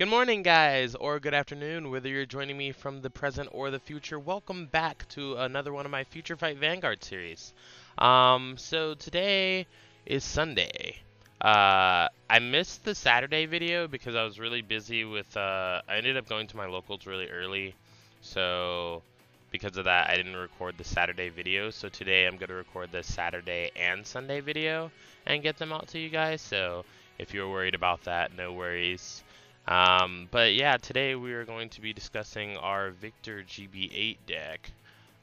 Good morning, guys, or good afternoon, whether you're joining me from the present or the future. Welcome back to another one of my Future Fight Vanguard series. Um, so today is Sunday. Uh, I missed the Saturday video because I was really busy with, uh, I ended up going to my locals really early. So because of that, I didn't record the Saturday video. So today I'm going to record the Saturday and Sunday video and get them out to you guys. So if you're worried about that, no worries. Um, but yeah, today we are going to be discussing our Victor GB8 deck.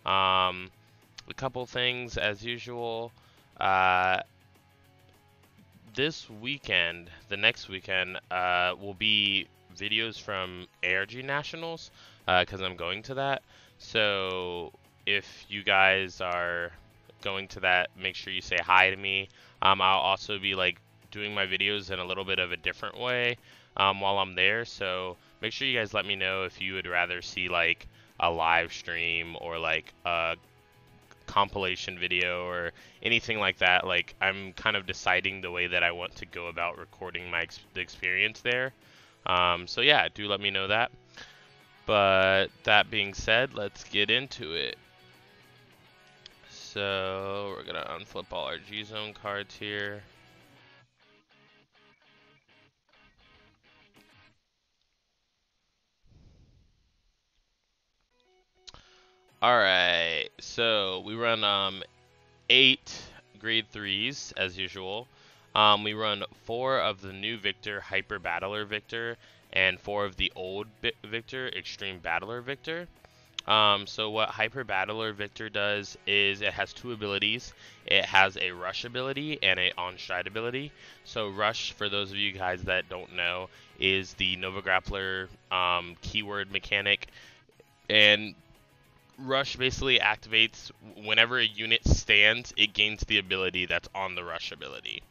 Um, a couple things as usual. Uh, this weekend, the next weekend, uh, will be videos from ARG Nationals because uh, I'm going to that. So if you guys are going to that, make sure you say hi to me. Um, I'll also be like doing my videos in a little bit of a different way um, while I'm there. So make sure you guys let me know if you would rather see like a live stream or like a compilation video or anything like that. Like I'm kind of deciding the way that I want to go about recording my ex the experience there. Um, so yeah, do let me know that. But that being said, let's get into it. So we're gonna unflip all our G zone cards here. Alright, so we run um, eight grade threes as usual. Um, we run four of the new Victor, Hyper Battler Victor, and four of the old Victor, Extreme Battler Victor. Um, so what Hyper Battler Victor does is it has two abilities. It has a Rush ability and a On Stride ability. So Rush, for those of you guys that don't know, is the Nova Grappler um, keyword mechanic. And rush basically activates whenever a unit stands, it gains the ability that's on the rush ability.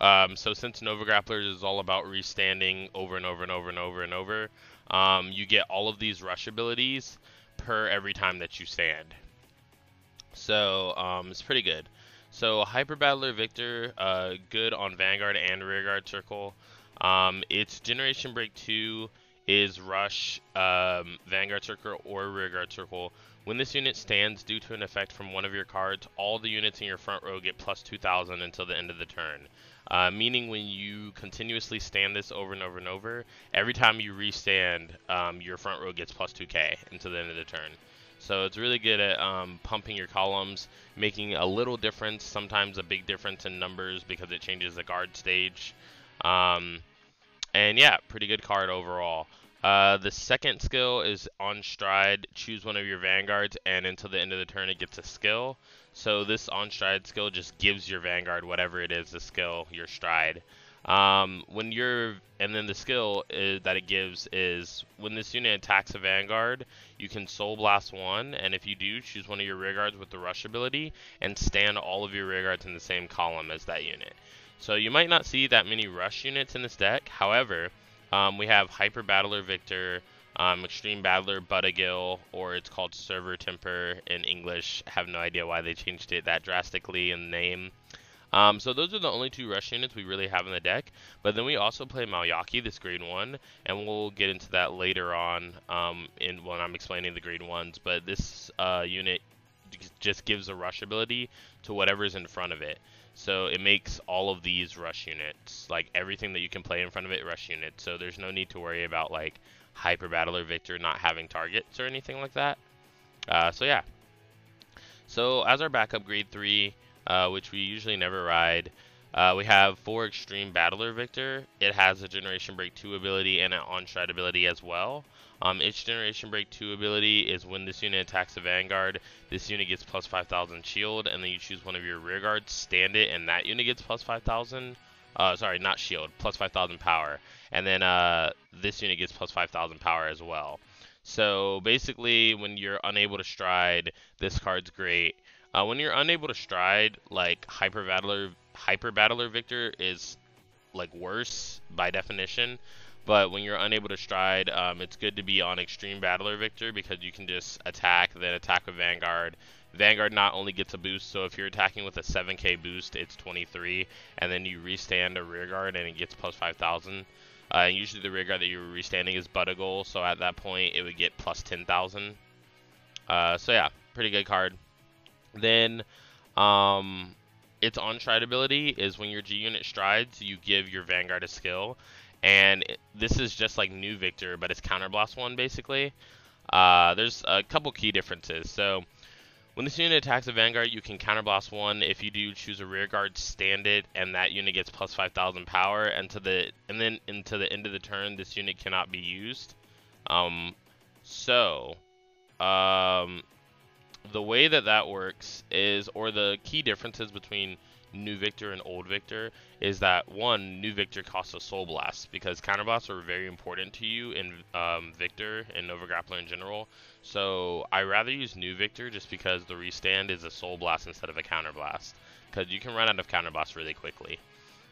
Um, so since Nova Grapplers is all about restanding over and over and over and over and over, um, you get all of these rush abilities per every time that you stand. So um, it's pretty good. So Hyper Battler Victor, uh, good on Vanguard and Rearguard Circle. Um, its Generation Break 2 is Rush, um, Vanguard Circle, or Rearguard Circle when this unit stands due to an effect from one of your cards, all the units in your front row get plus 2000 until the end of the turn. Uh, meaning when you continuously stand this over and over and over, every time you restand, um, your front row gets plus 2k until the end of the turn. So it's really good at um, pumping your columns, making a little difference, sometimes a big difference in numbers because it changes the guard stage. Um, and yeah, pretty good card overall. Uh, the second skill is on stride. Choose one of your vanguards, and until the end of the turn, it gets a skill. So this on stride skill just gives your vanguard whatever it is, the skill, your stride. Um, when you're, and then the skill is, that it gives is when this unit attacks a vanguard, you can soul blast one, and if you do, choose one of your rear guards with the rush ability and stand all of your rear guards in the same column as that unit. So you might not see that many rush units in this deck. However, um, we have Hyper Battler Victor, um, Extreme Battler Buttigill, or it's called Server Temper in English. I have no idea why they changed it that drastically in name. Um, so those are the only two rush units we really have in the deck. But then we also play Malyaki, this grade 1, and we'll get into that later on um, in when I'm explaining the grade 1s. But this uh, unit just gives a rush ability to whatever's in front of it. So it makes all of these rush units, like everything that you can play in front of it, rush units. So there's no need to worry about like Hyper Battler Victor not having targets or anything like that. Uh, so yeah. So as our backup grade 3, uh, which we usually never ride, uh, we have 4 Extreme Battler Victor. It has a Generation Break 2 ability and an On-Stride ability as well. Um, its Generation Break 2 ability is when this unit attacks a Vanguard, this unit gets plus 5000 shield, and then you choose one of your rear guards, stand it, and that unit gets plus 5000. Uh, sorry, not shield, plus 5000 power. And then uh, this unit gets plus 5000 power as well. So basically, when you're unable to stride, this card's great. Uh, when you're unable to stride, like Hyper Battler, Hyper Battler Victor is like worse by definition. But when you're unable to stride, um, it's good to be on Extreme Battler Victor because you can just attack, then attack with Vanguard. Vanguard not only gets a boost, so if you're attacking with a 7k boost, it's 23, and then you restand a rear guard and it gets plus 5,000. Uh, usually the rearguard that you're restanding is Budegoal, so at that point it would get plus 10,000. Uh, so yeah, pretty good card. Then um, its on stride ability is when your G unit strides, you give your Vanguard a skill. And this is just like New Victor, but it's Counterblast 1 basically. Uh, there's a couple key differences. So when this unit attacks a Vanguard, you can counterblast one. If you do, choose a rearguard, stand it, and that unit gets plus 5,000 power. And to the and then into the end of the turn, this unit cannot be used. Um, so, um, the way that that works is, or the key differences between New Victor and Old Victor is that one, New Victor costs a Soul Blast because counterblasts are very important to you in um, Victor and Nova Grappler in general. So I rather use New Victor just because the restand is a Soul Blast instead of a Counterblast because you can run out of Counterblast really quickly.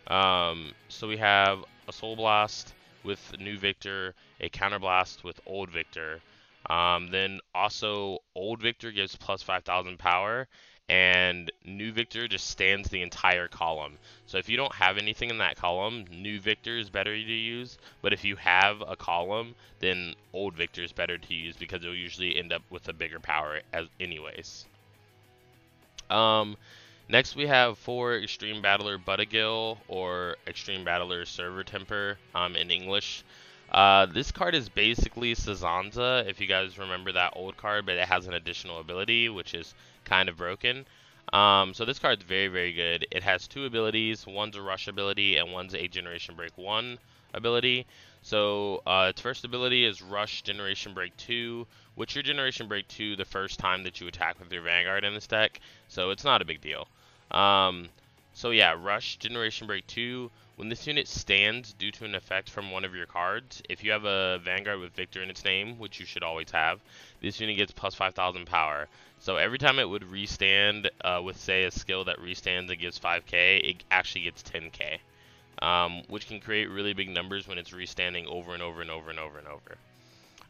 Um, so we have a Soul Blast with New Victor, a Counterblast with Old Victor. Um, then also Old Victor gives plus 5,000 power, and new victor just stands the entire column. So if you don't have anything in that column, new victor is better to use. But if you have a column, then old victor is better to use because it'll usually end up with a bigger power as anyways. Um, next we have for Extreme Battler Budegill or Extreme Battler Server Temper um, in English. Uh, this card is basically Sazanza, if you guys remember that old card, but it has an additional ability, which is kind of broken. Um, so this card's very, very good. It has two abilities. One's a rush ability, and one's a Generation Break 1 ability. So uh, its first ability is Rush Generation Break 2, which your Generation Break 2 the first time that you attack with your Vanguard in this deck. So it's not a big deal. Um, so yeah, Rush Generation Break 2 when this unit stands due to an effect from one of your cards, if you have a Vanguard with Victor in its name, which you should always have, this unit gets plus 5,000 power. So every time it would restand uh, with, say, a skill that restands and gives 5k, it actually gets 10k. Um, which can create really big numbers when it's restanding over and over and over and over and over.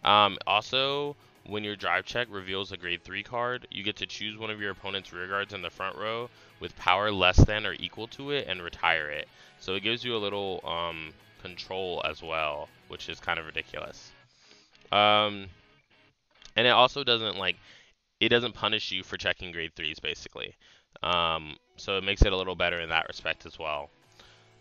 Um, also, when your drive check reveals a grade 3 card, you get to choose one of your opponent's rear guards in the front row with power less than or equal to it and retire it. So it gives you a little um, control as well, which is kind of ridiculous. Um, and it also doesn't like it doesn't punish you for checking grade threes basically. Um, so it makes it a little better in that respect as well.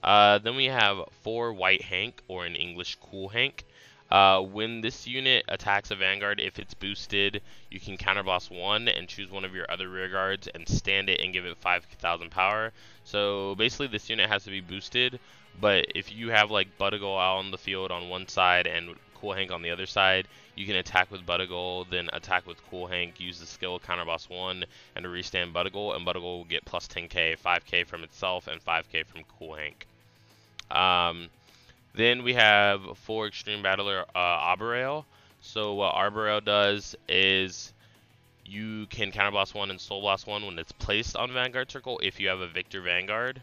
Uh, then we have four White Hank, or an English Cool Hank. Uh, when this unit attacks a Vanguard, if it's boosted, you can counterblast one and choose one of your other rear guards and stand it and give it 5,000 power. So basically, this unit has to be boosted. But if you have like Budegoal out on the field on one side and Cool Hank on the other side, you can attack with Budegoal, then attack with Cool Hank, use the skill Counterblast 1, and restand Budegoal, and Budegoal will get plus 10k, 5k from itself, and 5k from Cool Hank. Um, then we have for Extreme Battler uh, Arboreal. So what Arboreal does is you can Counterblast 1 and Soul Blast 1 when it's placed on Vanguard Circle if you have a Victor Vanguard.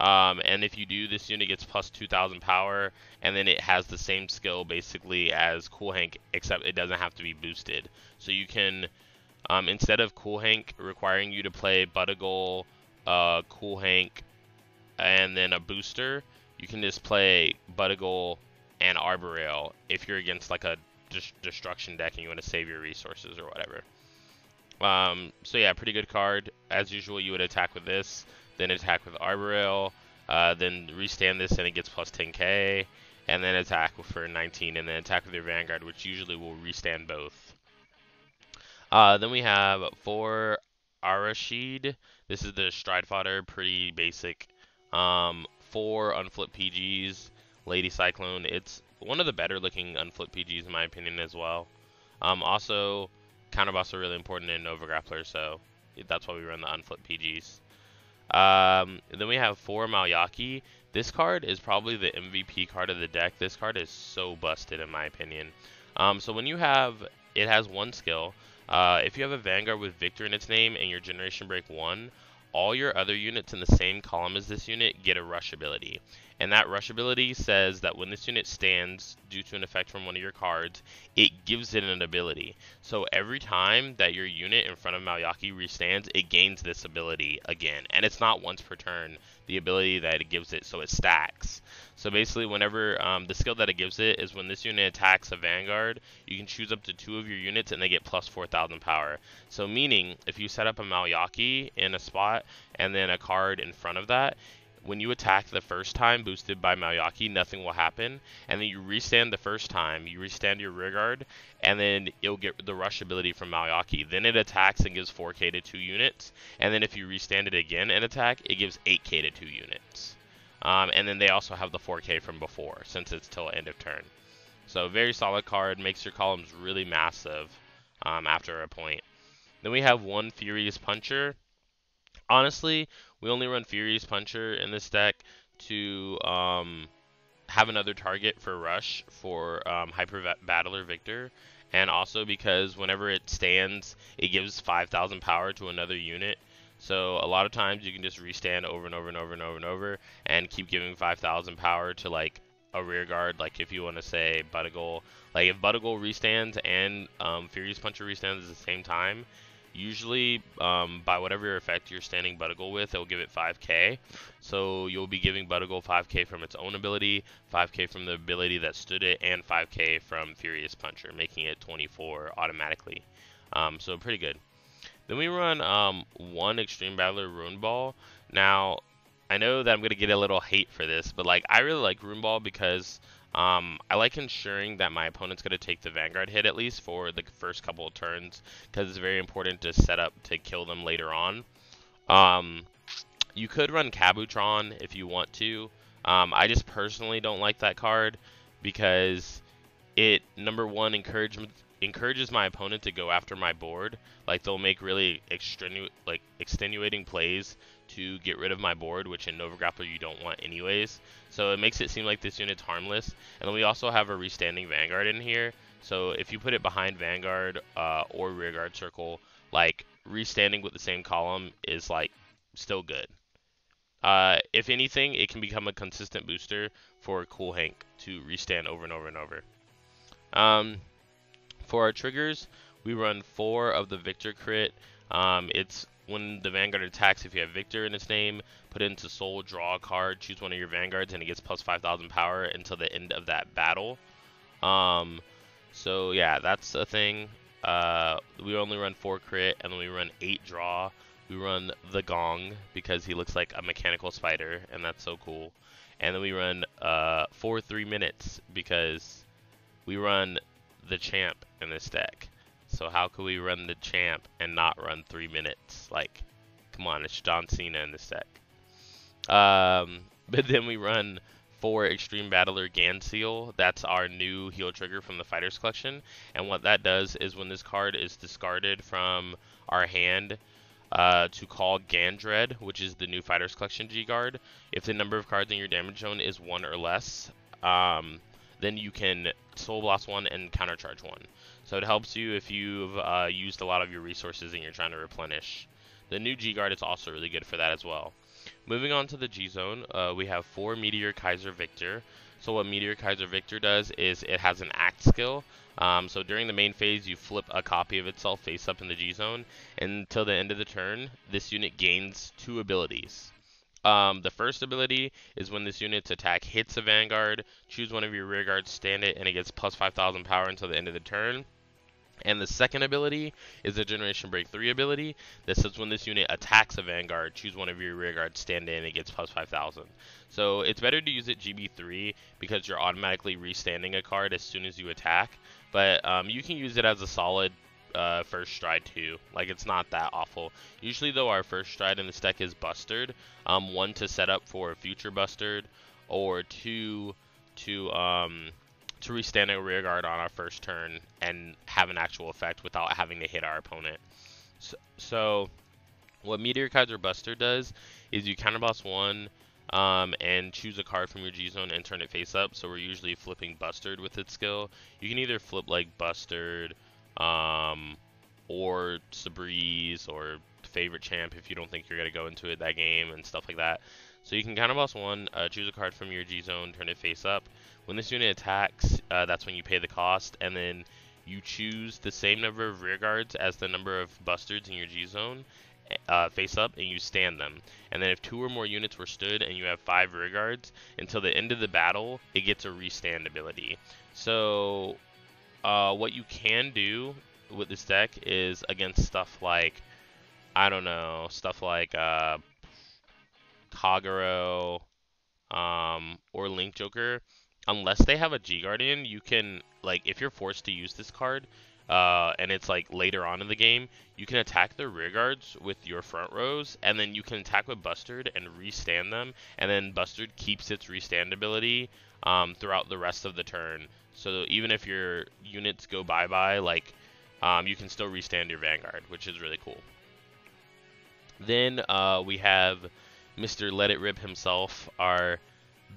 Um, and if you do, this unit gets plus 2,000 power, and then it has the same skill basically as Cool Hank, except it doesn't have to be boosted. So you can, um, instead of Cool Hank requiring you to play Budegoal, uh, Cool Hank, and then a booster, you can just play Budegoal and Arboreal if you're against like a destruction deck and you want to save your resources or whatever. Um, so yeah, pretty good card. As usual, you would attack with this, then attack with Arboreal, uh, then restand this and it gets plus 10k, and then attack for 19, and then attack with your Vanguard, which usually will restand both. Uh, then we have for Arashid. This is the Stride Fodder, pretty basic. Um, four unflip PGs, Lady Cyclone. It's one of the better looking unflip PGs in my opinion as well. Um, also, counterboss are really important in Nova Grappler, so that's why we run the unflip PGs. Um, then we have four Malayaki. This card is probably the MVP card of the deck. This card is so busted in my opinion. Um, so when you have, it has one skill. Uh, if you have a Vanguard with Victor in its name and your Generation Break 1, all your other units in the same column as this unit get a rush ability. And that rush ability says that when this unit stands due to an effect from one of your cards, it gives it an ability. So every time that your unit in front of Malayaki restands, it gains this ability again. And it's not once per turn, the ability that it gives it, so it stacks. So basically, whenever um, the skill that it gives it is when this unit attacks a Vanguard, you can choose up to two of your units and they get plus 4,000 power. So meaning, if you set up a Malayaki in a spot and then a card in front of that, when you attack the first time boosted by Malayaki, nothing will happen. And then you restand the first time, you restand your rearguard, and then you'll get the rush ability from Malayaki. Then it attacks and gives 4k to 2 units. And then if you restand it again and attack, it gives 8k to 2 units. Um, and then they also have the 4k from before, since it's till end of turn. So very solid card, makes your columns really massive um, after a point. Then we have one Furious Puncher. Honestly, we only run Furious Puncher in this deck to um, have another target for Rush for um, Hyper Battler Victor, and also because whenever it stands, it gives 5,000 power to another unit. So a lot of times you can just restand over and over and over and over and over and keep giving 5,000 power to like a rear guard. Like if you want to say Buttigal, like if Buttigal restands and um, Furious Puncher restands at the same time, Usually, um, by whatever effect you're standing Buttigal with, it'll give it 5k. So you'll be giving Buttigal 5k from its own ability, 5k from the ability that stood it, and 5k from Furious Puncher, making it 24 automatically. Um, so pretty good. Then we run um, one Extreme Battler Ruin Ball. Now, I know that I'm going to get a little hate for this, but like I really like Ruin Ball because um, I like ensuring that my opponent's going to take the Vanguard hit at least for the first couple of turns because it's very important to set up to kill them later on. Um, you could run Kabutron if you want to. Um, I just personally don't like that card because it, number one, encourages encourages my opponent to go after my board. Like they'll make really extenu- like extenuating plays to get rid of my board, which in Nova Grappler you don't want anyways. So it makes it seem like this unit's harmless. And then we also have a restanding Vanguard in here. So if you put it behind Vanguard uh, or Rearguard Circle, like restanding with the same column is like still good. Uh, if anything, it can become a consistent booster for Cool Hank to restand over and over and over. Um, for our triggers, we run four of the Victor crit. Um, it's when the Vanguard attacks, if you have Victor in its name, put it into Soul, draw a card, choose one of your Vanguards, and it gets plus 5,000 power until the end of that battle. Um, so yeah, that's a thing. Uh, we only run 4 crit, and then we run 8 draw. We run the Gong, because he looks like a mechanical spider, and that's so cool. And then we run uh, 4 3 minutes, because we run the champ in this deck. So how could we run the champ and not run three minutes? Like, come on, it's John Cena in this deck. Um, but then we run four Extreme Battler Ganseal. That's our new heal trigger from the Fighters Collection. And what that does is when this card is discarded from our hand uh, to call Gandred, which is the new Fighters Collection G Guard, if the number of cards in your damage zone is one or less, um, then you can Soul Blast one and Countercharge one. So it helps you if you've uh, used a lot of your resources and you're trying to replenish. The new G Guard is also really good for that as well. Moving on to the G Zone, uh, we have four Meteor Kaiser Victor. So what Meteor Kaiser Victor does is it has an act skill. Um, so during the main phase, you flip a copy of itself face up in the G Zone. And until the end of the turn, this unit gains two abilities. Um, the first ability is when this unit's attack hits a Vanguard, choose one of your rear guards, stand it, and it gets plus 5,000 power until the end of the turn. And the second ability is the Generation Break 3 ability that says when this unit attacks a Vanguard, choose one of your rear guards, stand in, and it gets plus 5,000. So it's better to use it GB3 because you're automatically restanding a card as soon as you attack. But um, you can use it as a solid uh, first stride too. Like it's not that awful. Usually though, our first stride in this deck is Bustard. Um, one to set up for a future Bustard, or two to um, to restand a rear guard on our first turn and have an actual effect without having to hit our opponent. So, so what Meteor Kaiser Buster does is you counterblast one um, and choose a card from your G zone and turn it face up. So we're usually flipping Bustard with its skill. You can either flip like Bustard, um, or Sabreeze or favorite champ if you don't think you're going to go into it that game and stuff like that. So you can counterblast one, uh, choose a card from your G zone, turn it face up. When this unit attacks, uh, that's when you pay the cost, and then you choose the same number of rear guards as the number of bustards in your G zone, uh, face up, and you stand them. And then if two or more units were stood and you have five rear guards, until the end of the battle, it gets a restand ability. So uh, what you can do with this deck is against stuff like, I don't know, stuff like uh, Kagero um, or Link Joker, unless they have a G Guardian, you can like if you're forced to use this card, uh, and it's like later on in the game, you can attack their rear guards with your front rows, and then you can attack with Bustard and restand them, and then Bustard keeps its restand ability um, throughout the rest of the turn. So even if your units go bye bye, like um, you can still restand your Vanguard, which is really cool. Then uh, we have Mr. Let It Rip himself, our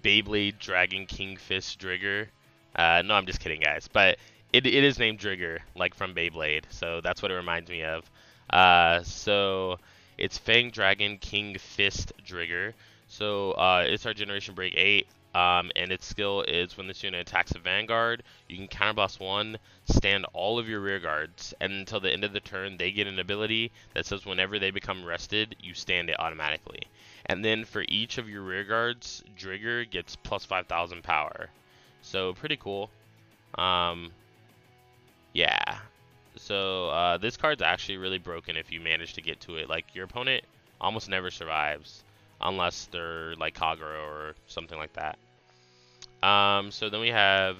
Beyblade Dragon King Fist Drigger. Uh, no, I'm just kidding, guys. But it, it is named Drigger, like from Beyblade, so that's what it reminds me of. Uh, so it's Fang Dragon King Fist Drigger. So uh, it's our Generation Break 8. Um, and its skill is when this unit attacks a vanguard, you can counterblast one, stand all of your rear guards, and until the end of the turn, they get an ability that says whenever they become rested, you stand it automatically. And then for each of your rear guards, Drigger gets plus 5,000 power. So pretty cool. Um, yeah. So uh, this card's actually really broken if you manage to get to it. Like your opponent almost never survives unless they're like Kagero or something like that. Um, so then we have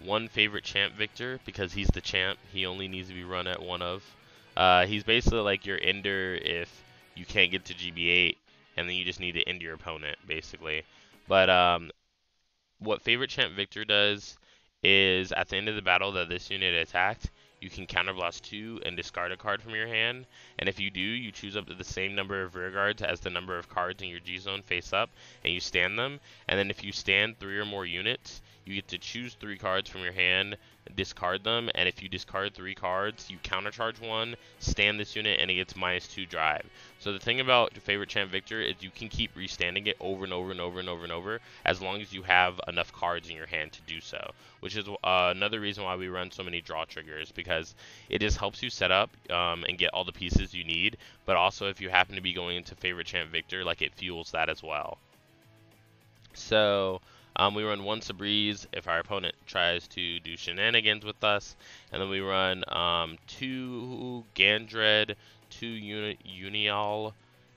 one favorite champ Victor because he's the champ. He only needs to be run at one of. Uh, he's basically like your ender if you can't get to GB8, and then you just need to end your opponent basically. But um, what favorite champ Victor does is at the end of the battle that this unit attacked, you can counterblast two and discard a card from your hand. And if you do, you choose up to the same number of rear guards as the number of cards in your G zone face up, and you stand them. And then if you stand three or more units, you get to choose three cards from your hand, discard them, and if you discard three cards, you countercharge one, stand this unit, and it gets minus two drive. So the thing about favorite champ Victor is you can keep restanding it over and over and over and over and over as long as you have enough cards in your hand to do so. Which is uh, another reason why we run so many draw triggers because it just helps you set up um, and get all the pieces you need. But also if you happen to be going into favorite champ Victor, like it fuels that as well. So um, we run one Sabreeze if our opponent tries to do shenanigans with us. And then we run um, two Gandred, two Uni Unial,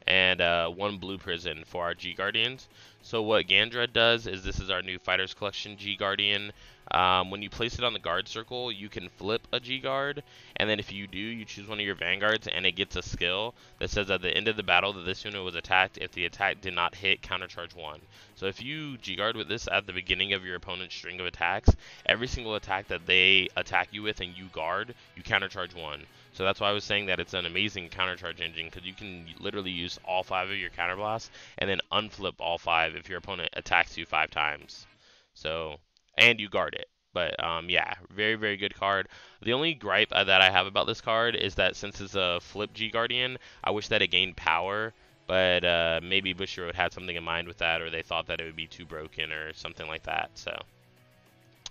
and uh, one Blue Prison for our G Guardians. So what Gandred does is this is our new Fighters Collection G Guardian. Um, when you place it on the guard circle, you can flip a G guard, and then if you do, you choose one of your vanguards, and it gets a skill that says at the end of the battle that this unit was attacked, if the attack did not hit, countercharge one. So if you G guard with this at the beginning of your opponent's string of attacks, every single attack that they attack you with and you guard, you countercharge one. So that's why I was saying that it's an amazing countercharge engine because you can literally use all five of your counterblasts and then unflip all five if your opponent attacks you five times. So and you guard it. But um, yeah, very very good card. The only gripe uh, that I have about this card is that since it's a flip G Guardian, I wish that it gained power. But uh, maybe Bushiroad had something in mind with that, or they thought that it would be too broken, or something like that. So.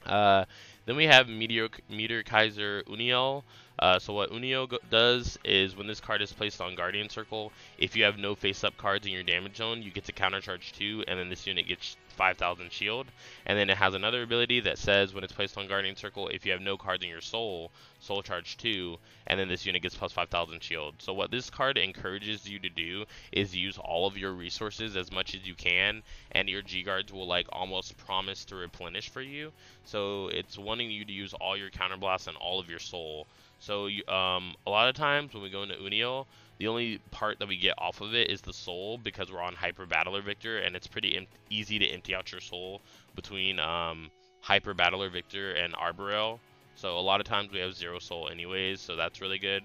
Uh, then we have Meteor, Meteor Kaiser Uniel. Uh, so what Unio does is when this card is placed on Guardian Circle, if you have no face-up cards in your damage zone, you get to countercharge 2, and then this unit gets 5,000 shield. And then it has another ability that says when it's placed on Guardian Circle, if you have no cards in your soul, soul charge 2, and then this unit gets plus 5,000 shield. So what this card encourages you to do is use all of your resources as much as you can, and your G-Guards will like almost promise to replenish for you. So it's wanting you to use all your counterblasts and all of your soul. So um, a lot of times when we go into Unio, the only part that we get off of it is the soul because we're on Hyper Battler Victor, and it's pretty easy to empty out your soul between um, Hyper Battler Victor and Arboreal. So a lot of times we have zero soul anyways, so that's really good.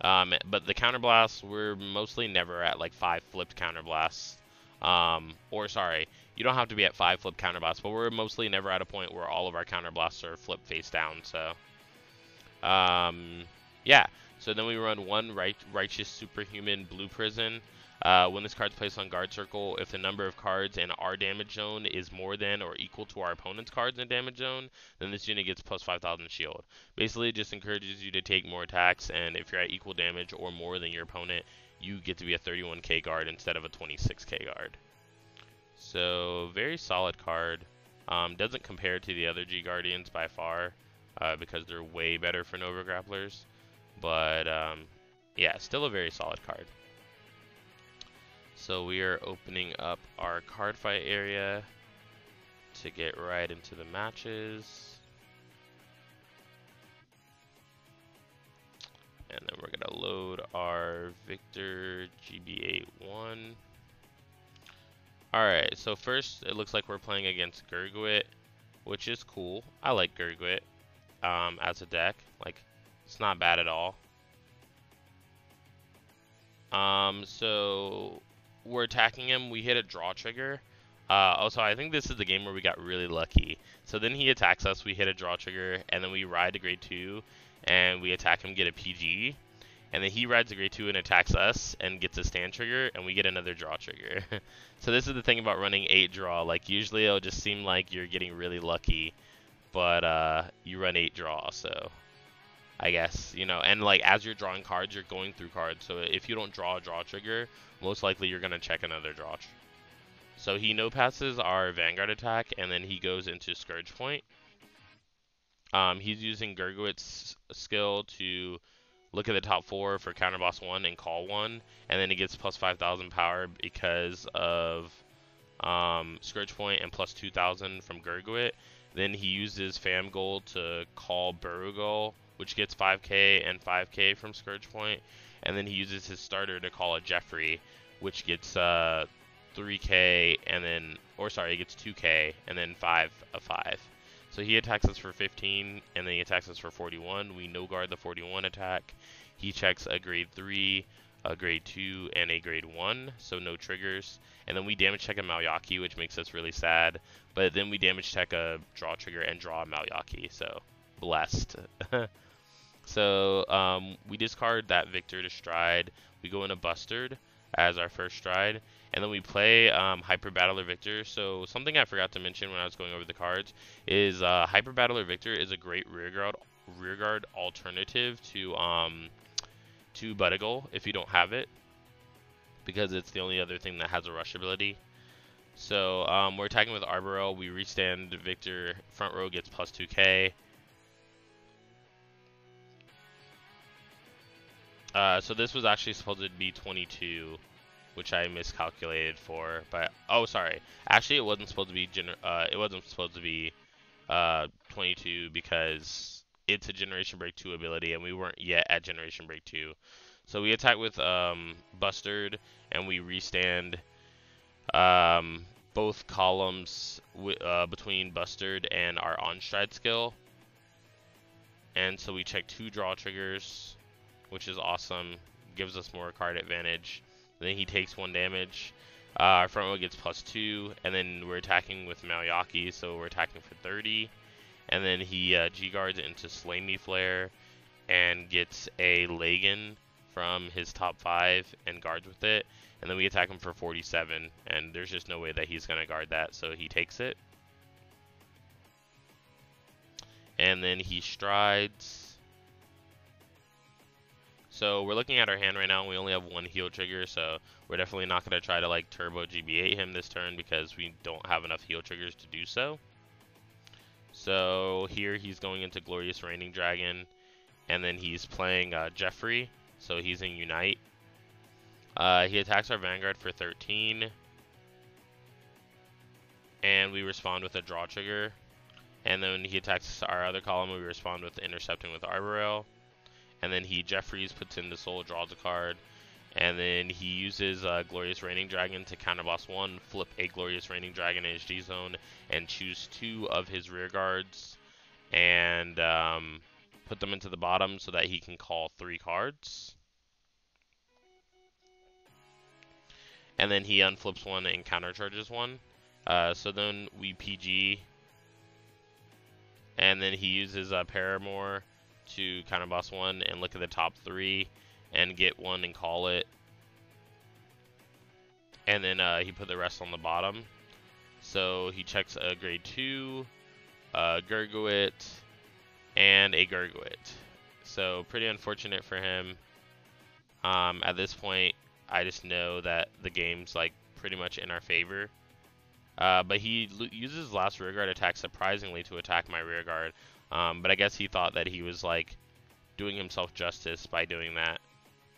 Um, but the counterblasts, we're mostly never at like five flipped counterblasts. Um, or sorry, you don't have to be at five flip counterblasts, but we're mostly never at a point where all of our counterblasts are flip face down. So um, yeah, So then we run one right, Righteous Superhuman Blue Prison. Uh, when this card's placed on guard circle, if the number of cards in our damage zone is more than or equal to our opponent's cards in damage zone, then this unit gets plus 5,000 shield. Basically, it just encourages you to take more attacks, and if you're at equal damage or more than your opponent, you get to be a 31k guard instead of a 26k guard. So, very solid card. Um, doesn't compare to the other G Guardians by far, uh, because they're way better for Nova Grapplers. But, um, yeah, still a very solid card. So we are opening up our card fight area to get right into the matches. And then we're to load our Victor GB81. Alright, so first it looks like we're playing against Gurguit, which is cool. I like Gurguit um, as a deck. Like, it's not bad at all. Um, so we're attacking him, we hit a draw trigger. Uh, also, I think this is the game where we got really lucky. So then he attacks us, we hit a draw trigger, and then we ride to grade 2, and we attack him, get a PG. And then he rides a grade 2 and attacks us, and gets a stand trigger, and we get another draw trigger. so this is the thing about running 8 draw. Like, usually it'll just seem like you're getting really lucky, but uh, you run 8 draw, so... I guess, you know, and like as you're drawing cards, you're going through cards. So if you don't draw a draw trigger, most likely you're going to check another draw. So he no passes our Vanguard attack, and then he goes into Scourge Point. Um, he's using Gurguit's skill to look at the top four for counterblast one and call one, and then he gets plus 5,000 power because of um, Scourge Point and plus 2,000 from Gurguit. Then he uses Fam Gold to call Burugal which gets 5k and 5k from Scourge Point, and then he uses his starter to call a Jeffrey, which gets uh, 3k and then, or sorry, he gets 2k and then 5 a 5. So he attacks us for 15 and then he attacks us for 41. We no guard the 41 attack. He checks a grade 3, a grade 2, and a grade 1, so no triggers. And then we damage check a Malayaki, which makes us really sad. But then we damage check a draw trigger and draw a Malayaki, so blessed. So um, we discard that Victor to Stride. We go into Bustard as our first Stride. And then we play um, Hyper Battler Victor. So something I forgot to mention when I was going over the cards is uh, Hyper Battler Victor is a great rearguard rearguard alternative to um, to Budigal if you don't have it, because it's the only other thing that has a rush ability. So um, we're attacking with Arborel. We restand Victor. Front row gets plus 2k. Uh, so this was actually supposed to be 22, which I miscalculated for. But oh, sorry. Actually, it wasn't supposed to be uh, it wasn't supposed to be uh, 22 because it's a Generation Break 2 ability, and we weren't yet at Generation Break 2. So we attack with um, Bustard, and we restand um, both columns uh, between Bustard and our on stride skill. And so we check two draw triggers which is awesome. Gives us more card advantage. then he takes one damage. Uh, our front row gets plus two, and then we're attacking with Malayaki, so we're attacking for 30. And then he uh, G guards into Slay Me Flare and gets a Lagan from his top five and guards with it. And then we attack him for 47, and there's just no way that he's going to guard that, so he takes it. And then he strides so we're looking at our hand right now, and we only have one heal trigger, so we're definitely not going to try to like turbo GB8 him this turn because we don't have enough heal triggers to do so. So here he's going into Glorious Raining Dragon, and then he's playing uh, Jeffrey, so he's in Unite. Uh, he attacks our Vanguard for 13, and we respond with a draw trigger. And then he attacks our other column, we respond with intercepting with Arborel and then he Jeffries puts in the soul, draws a card, and then he uses uh, Glorious Raining Dragon to counterblast one, flip a Glorious Raining Dragon in his G zone, and choose two of his rear guards, and um, put them into the bottom so that he can call three cards. And then he unflips one and countercharges one. Uh, so then we PG, and then he uses uh, Paramore to counterblast one and look at the top three and get one and call it. And then uh, he put the rest on the bottom. So he checks a grade 2, a Gurguit, and a Gurguit. So pretty unfortunate for him. Um, at this point, I just know that the game's like pretty much in our favor. Uh, but he uses last rearguard attack surprisingly to attack my rearguard. Um, but I guess he thought that he was like doing himself justice by doing that,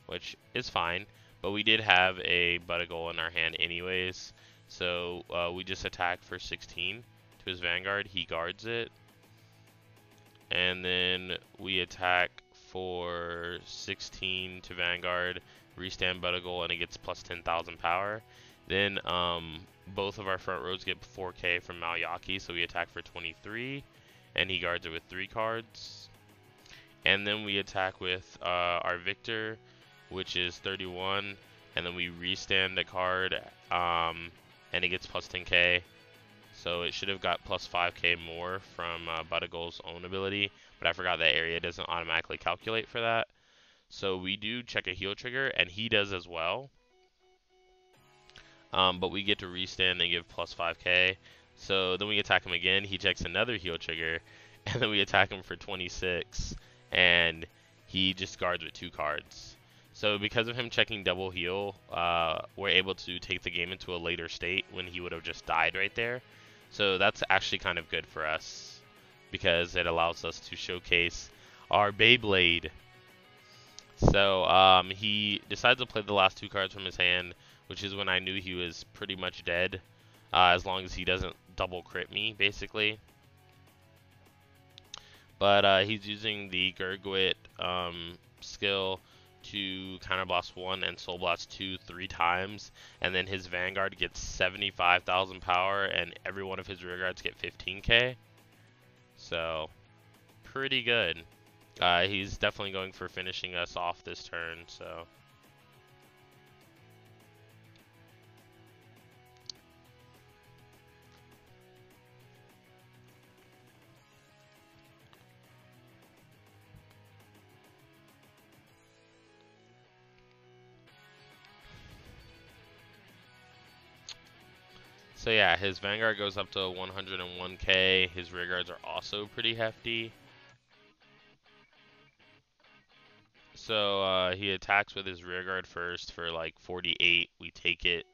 which is fine. But we did have a Budegoal in our hand anyways, so uh, we just attack for 16 to his Vanguard. He guards it. And then we attack for 16 to Vanguard, restand Budegoal, and it gets plus 10,000 power. Then um, both of our front rows get 4k from Malayaki, so we attack for 23, and he guards it with 3 cards. And then we attack with uh, our Victor, which is 31, and then we restand a card, um, and it gets plus 10k. So it should have got plus 5k more from uh, Budegoal's own ability, but I forgot that area doesn't automatically calculate for that. So we do check a heal trigger, and he does as well. Um, but we get to restand and give plus 5k. So then we attack him again. He checks another heal trigger, and then we attack him for 26, and he just guards with two cards. So because of him checking double heal, uh, we're able to take the game into a later state when he would have just died right there. So that's actually kind of good for us because it allows us to showcase our Beyblade. So um, he decides to play the last two cards from his hand, which is when I knew he was pretty much dead, uh, as long as he doesn't double crit me, basically. But uh, he's using the Gurguit um, skill to counter blast 1 and soul blast 2 three times, and then his Vanguard gets 75,000 power, and every one of his rear guards get 15k. So, pretty good. Uh, he's definitely going for finishing us off this turn, so... So yeah, his Vanguard goes up to 101k. His rear guards are also pretty hefty. So uh, he attacks with his rear guard first for like 48. We take it.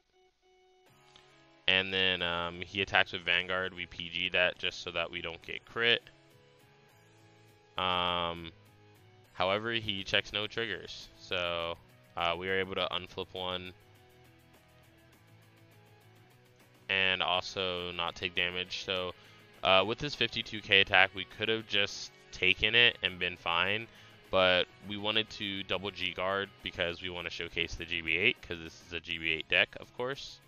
And then um, he attacks with Vanguard. We PG that just so that we don't get crit. Um, however, he checks no triggers. So uh, we are able to unflip one and also not take damage. So uh, with this 52k attack, we could have just taken it and been fine, but we wanted to double G guard because we want to showcase the GB8 because this is a GB8 deck, of course.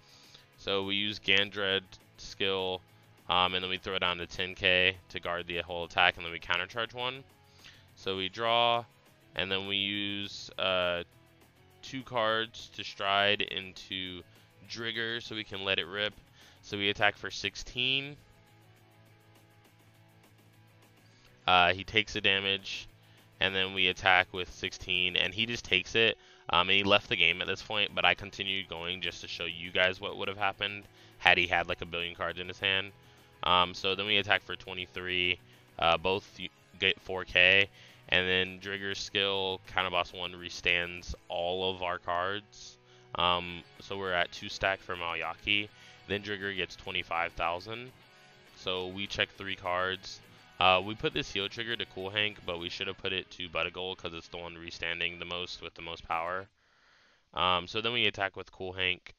So we use Gandred skill, um, and then we throw it down to 10k to guard the whole attack, and then we countercharge one. So we draw, and then we use uh, two cards to stride into Drigger so we can let it rip. So we attack for 16. Uh, he takes the damage, and then we attack with 16, and he just takes it. Um, and he left the game at this point, but I continued going just to show you guys what would have happened had he had like a billion cards in his hand. Um, so then we attack for 23. Uh, both get 4k, and then Drigger's skill, Counterblast 1, restands all of our cards. Um, so we're at 2 stack for Malayaki. Then Drigger gets 25,000. So we check three cards. Uh, we put this heal trigger to Cool Hank, but we should have put it to Budegoal because it's the one restanding the most with the most power. Um, so then we attack with Cool Hank.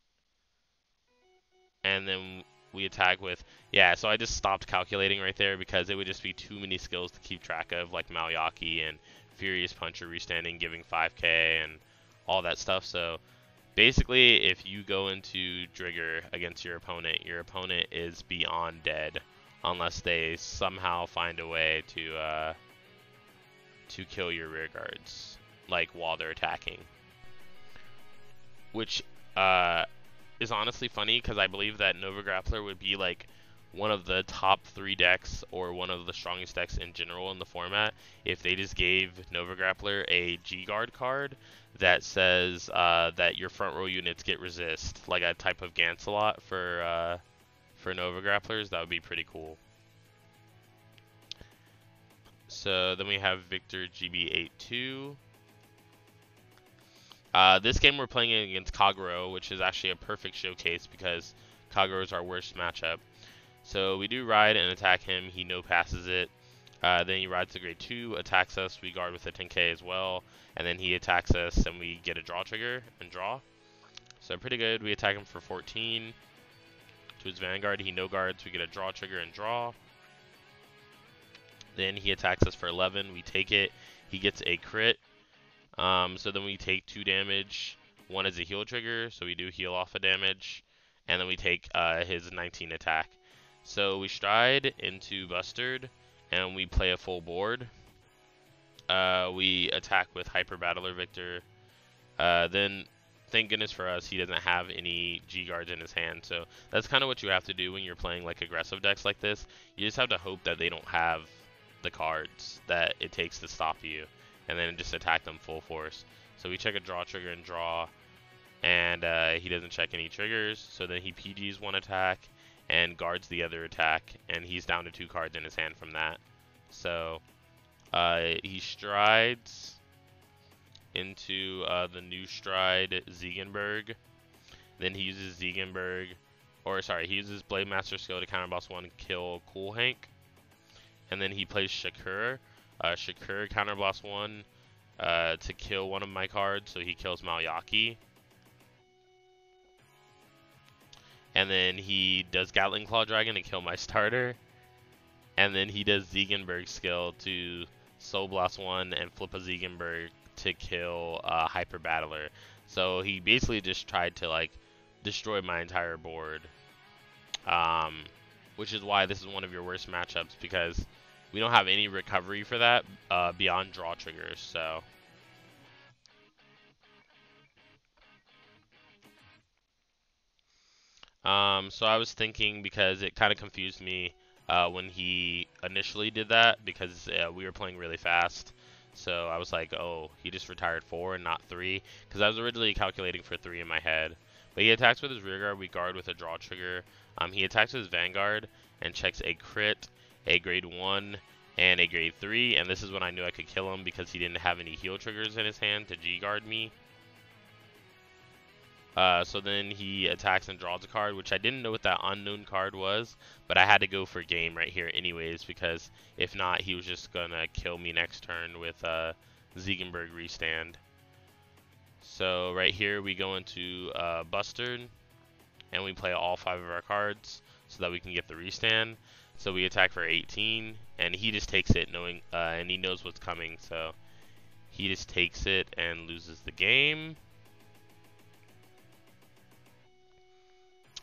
And then we attack with... Yeah, so I just stopped calculating right there because it would just be too many skills to keep track of, like Malayaki and Furious Puncher restanding, giving 5k and all that stuff. So basically, if you go into Drigger against your opponent, your opponent is beyond dead unless they somehow find a way to uh, to kill your rear guards, like while they're attacking. Which uh, is honestly funny because I believe that Nova Grappler would be like one of the top three decks or one of the strongest decks in general in the format if they just gave Nova Grappler a G Guard card that says uh, that your front row units get resist, like a type of Gancelot for uh, for Nova Grapplers. That would be pretty cool. So then we have Victor GB82. Uh, this game we're playing against Kagero, which is actually a perfect showcase because Kagero is our worst matchup. So we do ride and attack him. He no passes it. Uh, then he rides to grade 2, attacks us. We guard with a 10k as well. And then he attacks us and we get a draw trigger and draw. So pretty good. We attack him for 14. To his Vanguard, he no guards. We get a draw trigger and draw. Then he attacks us for 11. We take it. He gets a crit. Um, so then we take 2 damage. One is a heal trigger, so we do heal off a damage. And then we take uh, his 19 attack. So we stride into Bustard, and we play a full board. Uh, we attack with Hyper Battler Victor. Uh, then, thank goodness for us, he doesn't have any G guards in his hand. So that's kind of what you have to do when you're playing like aggressive decks like this. You just have to hope that they don't have the cards that it takes to stop you, and then just attack them full force. So we check a draw trigger and draw, and uh, he doesn't check any triggers. So then he PGs one attack and guards the other attack, and he's down to two cards in his hand from that. So uh, he strides into uh, the new stride Ziegenberg. Then he uses Ziegenberg, or sorry, he uses Blade Master skill to counterblast one kill Cool Hank. And then he plays Shakur. Uh, Shakur counterblast one uh, to kill one of my cards, so he kills Malayaki. And then he does Gatling Claw Dragon to kill my starter. And then he does Ziegenberg skill to Soul Blast 1 and flip a Ziegenberg to kill uh, Hyper Battler. So he basically just tried to like destroy my entire board. Um, which is why this is one of your worst matchups because we don't have any recovery for that uh, beyond draw triggers. So Um, so I was thinking because it kind of confused me uh, when he initially did that because uh, we were playing really fast. So I was like, oh, he just retired four and not three because I was originally calculating for three in my head. But he attacks with his rear guard. We guard with a draw trigger. Um, he attacks with his vanguard and checks a crit, a grade one, and a grade three. And this is when I knew I could kill him because he didn't have any heal triggers in his hand to G guard me. Uh, so then he attacks and draws a card, which I didn't know what that unknown card was, but I had to go for game right here anyways, because if not, he was just gonna kill me next turn with uh, Ziegenberg restand. So right here we go into uh, Bustard, and we play all five of our cards so that we can get the restand. So we attack for 18, and he just takes it, knowing, uh, and he knows what's coming, so he just takes it and loses the game.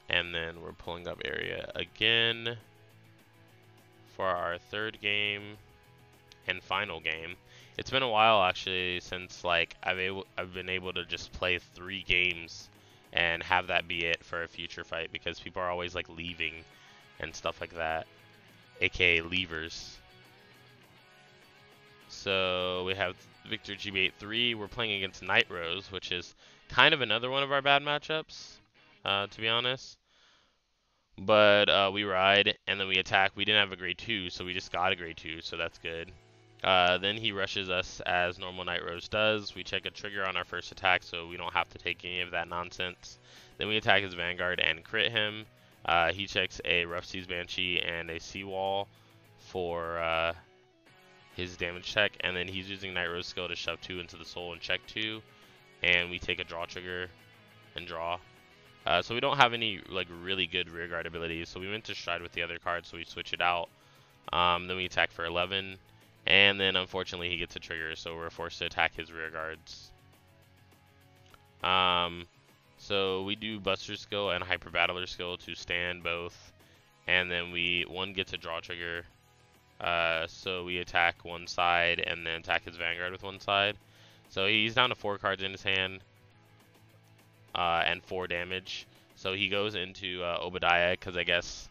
And then we're pulling up area again for our third game and final game. It's been a while actually since like I've able I've been able to just play three games and have that be it for a future fight because people are always like leaving and stuff like that, aka leavers. So we have Victor GB83. We're playing against Night Rose, which is kind of another one of our bad matchups uh, to be honest. But uh, we ride and then we attack. We didn't have a grade 2, so we just got a grade 2, so that's good. Uh, then he rushes us as normal Night Rose does. We check a trigger on our first attack so we don't have to take any of that nonsense. Then we attack his Vanguard and crit him. Uh, he checks a Rough Seas Banshee and a Seawall for uh, his damage check. And then he's using Night Rose skill to shove 2 into the soul and check 2. And we take a draw trigger and draw. Uh, so we don't have any like really good rear guard abilities. So we went to stride with the other card, so we switch it out. Um, then we attack for 11, and then unfortunately he gets a trigger, so we're forced to attack his rear guards. Um, so we do Buster skill and Hyper Battler skill to stand both, and then we one gets a draw trigger. Uh, so we attack one side and then attack his Vanguard with one side. So he's down to four cards in his hand uh, and 4 damage. So he goes into uh, Obadiah because I guess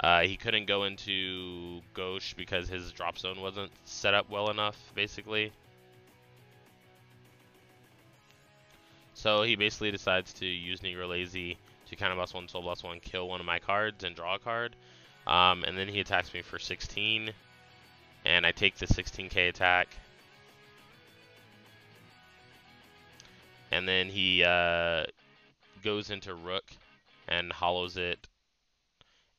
Uh, he couldn't go into Gauche because his drop zone wasn't set up well enough, basically. So he basically decides to use Negro Lazy to Counterblast 1, Soul Blast 1, kill one of my cards and draw a card. Um, and then he attacks me for 16. And I take the 16k attack. And then he uh, goes into Rook and hollows it.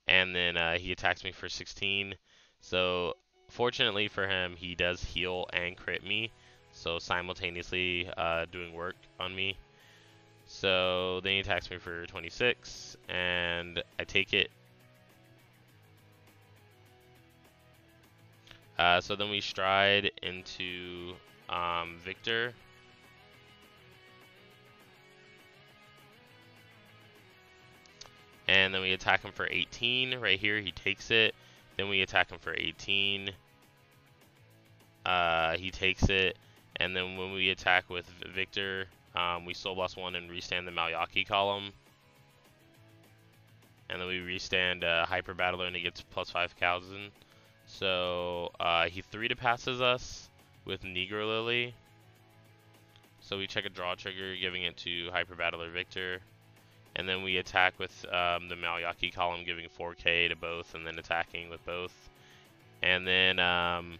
And then uh, he attacks me for 16. So fortunately for him, he does heal and crit me. So simultaneously uh, doing work on me. So then he attacks me for 26, and I take it. Uh, so then we stride into um, Victor. And then we attack him for 18. Right here, he takes it. Then we attack him for 18. Uh, he takes it. And then when we attack with Victor, um, we Soul Blast 1 and restand the Malayaki column. And then we restand uh, Hyper Battler and he gets plus 5,000. So uh, he 3 to passes us with Negro Lily. So we check a draw trigger, giving it to Hyper Battler Victor. And then we attack with um, the Malayaki column, giving 4k to both, and then attacking with both. And then um,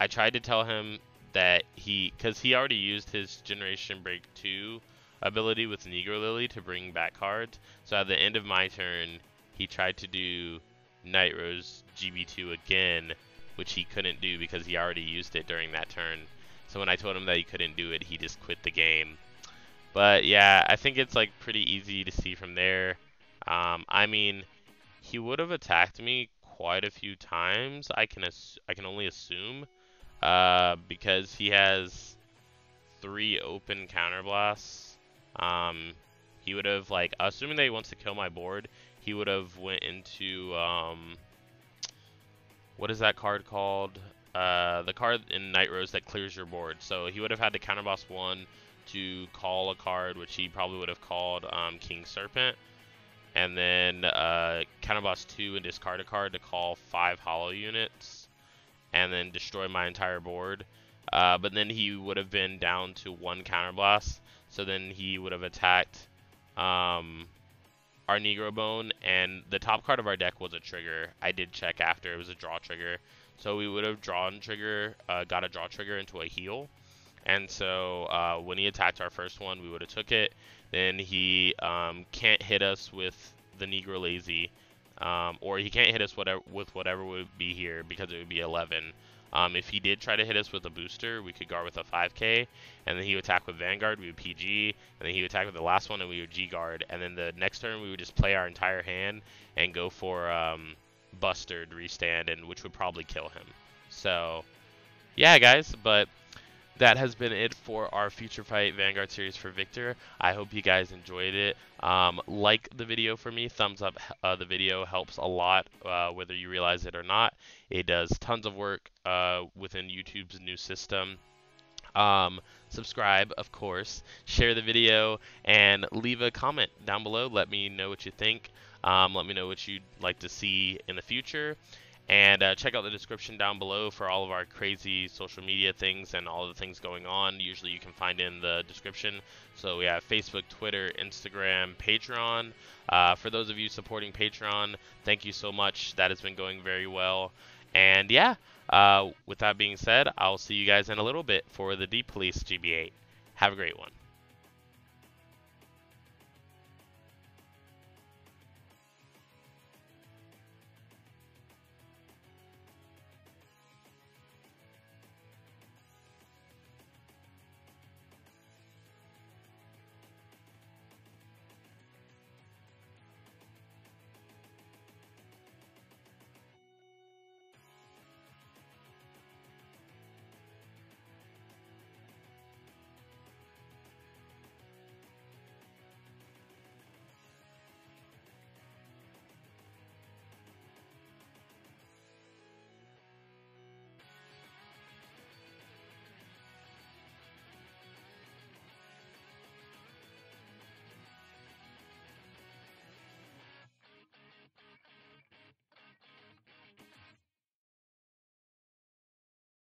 I tried to tell him that he, because he already used his Generation Break 2 ability with Negro Lily to bring back cards. So at the end of my turn, he tried to do Night Rose GB2 again, which he couldn't do because he already used it during that turn. So when I told him that he couldn't do it, he just quit the game. But yeah, I think it's like pretty easy to see from there. Um, I mean, he would have attacked me quite a few times. I can I can only assume uh, because he has three open counterblasts. Um, he would have like, assuming that he wants to kill my board, he would have went into um, what is that card called? Uh, the card in Night Rose that clears your board. So he would have had to counterblast one to call a card, which he probably would have called um, King Serpent, and then uh, counterblast two and discard a card to call five hollow units and then destroy my entire board. Uh, but then he would have been down to one counterblast. So then he would have attacked um, our Negro Bone, and the top card of our deck was a trigger. I did check after it was a draw trigger. So we would have drawn trigger, uh, got a draw trigger into a heal. And so uh, when he attacked our first one, we would have took it. Then he um, can't hit us with the Negro Lazy. Um, or he can't hit us whatever with whatever would be here because it would be 11. Um, if he did try to hit us with a booster, we could guard with a 5k, and then he would attack with Vanguard, we would PG, and then he would attack with the last one, and we would G guard, and then the next turn we would just play our entire hand and go for um, restand, and which would probably kill him. So, yeah, guys, but that has been it for our Future Fight Vanguard series for Victor. I hope you guys enjoyed it. Um, like the video for me, thumbs up uh, the video helps a lot, uh, whether you realize it or not. It does tons of work uh, within YouTube's new system. Um, subscribe, of course, share the video, and leave a comment down below. Let me know what you think. Um, let me know what you'd like to see in the future. And uh, check out the description down below for all of our crazy social media things and all the things going on. Usually you can find in the description. So we have Facebook, Twitter, Instagram, Patreon. Uh, for those of you supporting Patreon, thank you so much. That has been going very well. And yeah, uh, with that being said, I'll see you guys in a little bit for the Deep Police GB8. Have a great one.